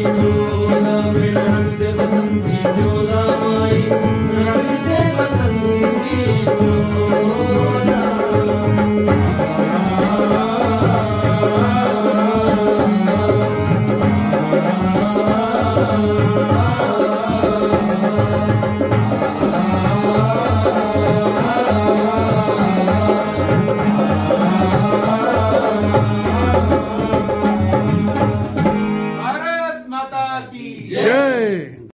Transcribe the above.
you.